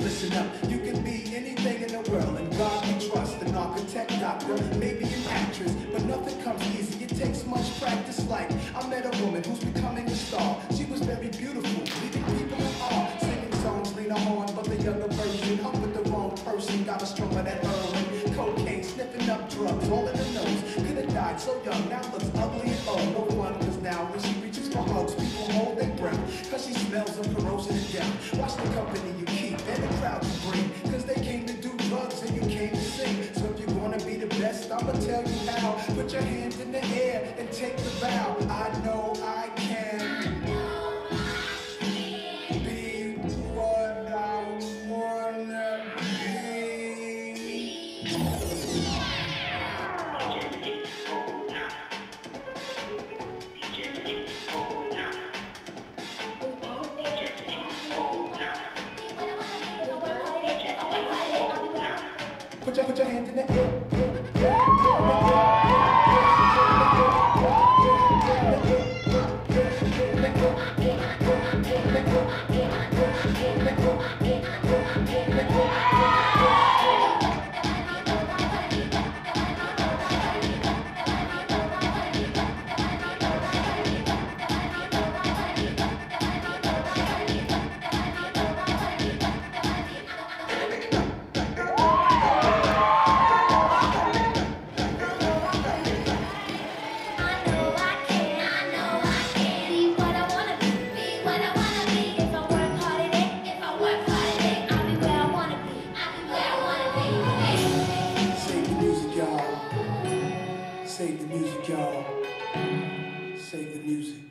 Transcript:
listen up. You can be anything in the world, and God we trust. An architect, doctor, maybe an actress, but nothing comes easy. It takes much practice. Like I met a woman who's becoming a star. She was very beautiful, leaving people in awe. Singing songs, Lena Horne, but the younger version. I'm with the wrong person, got a stronger than heroin. Cocaine, sniffing up drugs, all in the nose. Could have died so young, now looks ugly Watch the company you keep and the crowd you bring. Cause they came to do drugs and you came to sing. So if you wanna be the best, I'ma tell you how. Put your hands in the air and take the vow. I know I can be what I wanna be. Put your, put your hands in the air. Save the music, y'all. Save the music.